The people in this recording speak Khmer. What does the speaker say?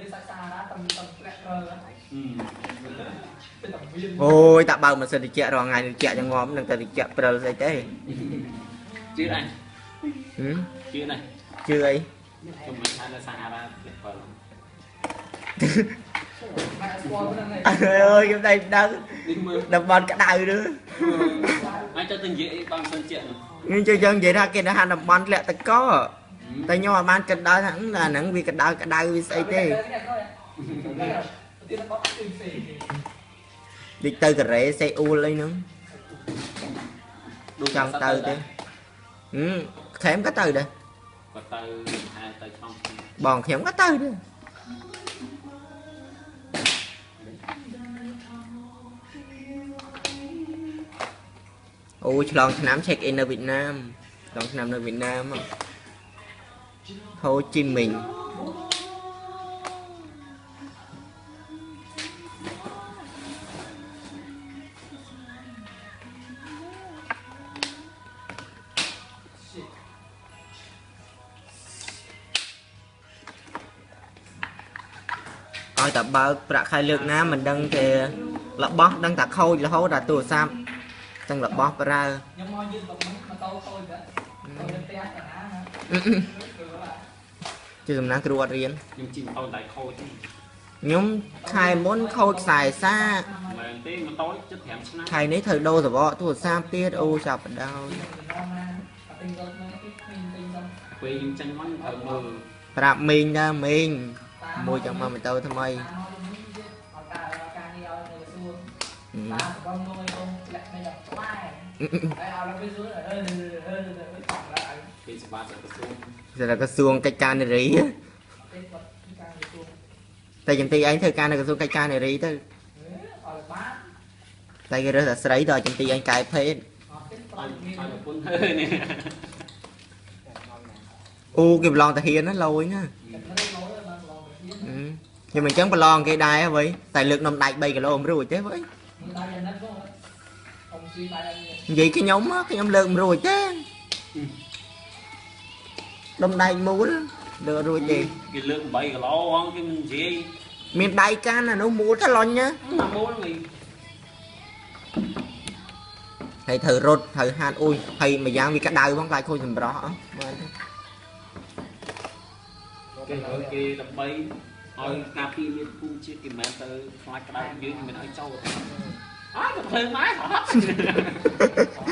នេះសាច់សារ៉ាតំតំធ្លាក់រើ Ừ. ទៅតំមានអូយតាបើកម៉ាស៊ីនត្រជាក់រាល់ថ្ងៃត្រជាក់យ៉ាងងំនឹងតែត្រជាក់ព្រិលស្អីទេ Chứ này, ហឹម chứ này. ជឿអី Chúng mình hay là sang ra tuyệt vời lắm. ម៉ែស្គាល់ហ្នឹងឯងអើយខ្ញុំតែដឹង Đi mưa. តំបន់ក្តៅ nữa Ai cho từng dễ bằng sân chuyện rồi. ខ្ញុំជឿយើងនិយាយថាគេថាតំបន់ធ្លាក់តក Ừ. តែខ្ញុំអត់បានគិតដល់ថាអឺអាហ្នឹងវាក្តៅក្តៅវាស្អីទេទៀតបោះផ្សេងផ្សេងដូចទៅកូរ៉េសេអ៊ូលអីហ្នឹង Đúng ចង់ sắp ទៅ tới ទេ đây. ហឹមខេមក៏ទៅដែរ Có tới hai tới trong. បងខ្ញុំក៏ទៅដែរអូឆ្លងឆ្នាំ check in នៅវៀតណាមឆ្លងឆ្នាំនៅវៀតណាមហូ ជីមិញឲ្យតែបើកប្រាក់ខែលើកណាមិនដឹងទេរបស់ដឹងតែខូចរហូតដល់ទូរស័ព្ទទាំងរបស់ប្រើខ្ញុំមកយឺតមកម៉ូតូខូចដែរទៅនៅផ្ទះកណាណា ជាសំណាងគ្រូអត់រៀន Nhưng chim tôi lại khôi chứ. ខ្ញុំខែមុនខូចខ្សែសា Mà tí mà tối chất thèm snack. ខែនេះត្រូវដូរសបកទូរស័ព្ទទៀតអូចាប់បដោយទិញរត់មកទីគ្មានទិញរត់ Quê nhưng chân mắn thở mơ. ប្រាប់មីងដែរមីងមួយចង់មកម៉ូតូថ្មីឲ្យការការនេះឲ្យនៅសួរហឹមតាបងងយកុំលាក់នៅដល់ក្បែរហើយឲ្យទៅសួរអឺ អឺអឺទៅឡើង Vì sẽ bắt được cái xuống. សម្រាប់ក្រសួងកិច្ចការនារីទេគាត់ការទៅសួរតែចន្ទីឯងធ្វើការនៅក្រសួងកិច្ចការនារីទៅឲ្យបានតែគេរើសតែស្រីដល់ចន្ទីឯងកែភេទអត់ទេបា Ai ត់មាន ai mà cuốn hơi nè. អូគេប្រឡងតាហ៊ានណាលយណាតែមិនលោបានឡងទៅទៀតហឹមខ្ញុំអញ្ចឹងប្រឡងគេដែរហ៎វិញតែលើកនំដាច់3គីឡូមិនរួចទេវិញមានដៃយ៉ាងណាក៏អ៊ំស៊ីដៃឲ្យនិយាយខ្ញុំហ៎ខ្ញុំលើកមិនរួចទេ ដុំដៃមូលលើករួចទេ Cái lượng 7 cái lỗ không cái mình gì. មានដៃកាន់អានោះមូលទៅលន់ណា Mà mua nó mình ហើយត្រូវរត់ត្រូវហាត់អ៊ុយហើយមួយយ៉ាងវាក្តៅផងខ្លាចខូចសម្រស់អស់មើលទៅ cái ở kia đập bay ôi cà phê liên phu chia cái mẹ từ ngoài cái đáy dưới mình nói châu ai mà thuê máy hả cọp máy cọp cái cọp